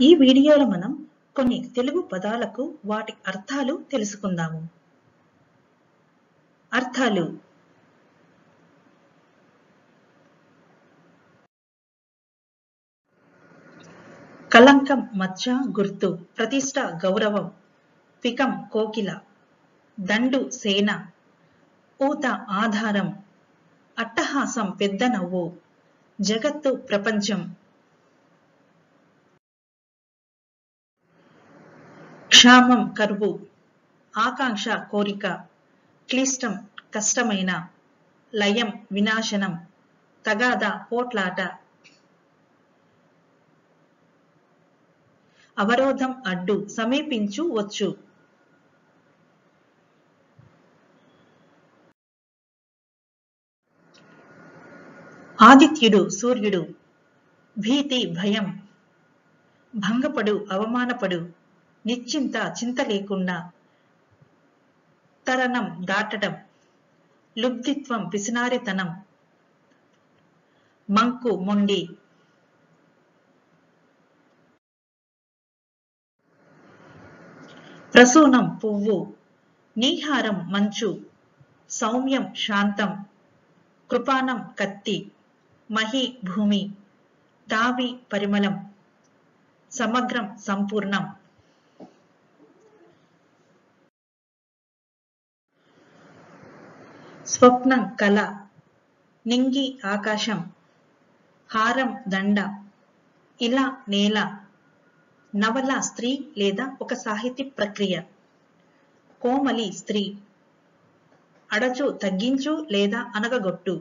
ఈ వీడియోలో మనం కొన్ని తెలుగు పదాలకు వాటి అర్థాలు తెలుసుకుందాము. అర్థాలు. కలంకం మచ్చ గుర్తు ప్రతిష్ట గౌరవం పికం కోకిల దండు సేన ఊత ఆధారం అట్టహాసం పెద్ద నవ్వు జగత్తు ప్రపంచం క్షామం కరువు ఆకాంక్ష కోరిక క్లిష్టం కష్టమైన లయం వినాశనం తగాద పోట్లాట. అవరోధం అడ్డు సమీపించు వచ్చు. ఆదిత్యుడు సూర్యుడు భీతి భయం. భంగపడు అవమానపడు. నిశ్చింత చింత లేకుండా తరణం దాటడం లుబ్ధిత్వం పిసినారితనం మంకు మొండి. ప్రసూనం పువ్వు నీహారం మంచు సౌమ్యం శాంతం కృపానం కత్తి మహి భూమి తావి పరిమళం సమగ్రం సంపూర్ణం. స్వప్నం కళ నింగి ఆకాశం హారం దండ ఇలా నేల నవల స్త్రీ లేదా ఒక సాహిత్య ప్రక్రియ. కోమలి స్త్రీ. అడచు తగ్గించు లేదా అనగగొట్టు.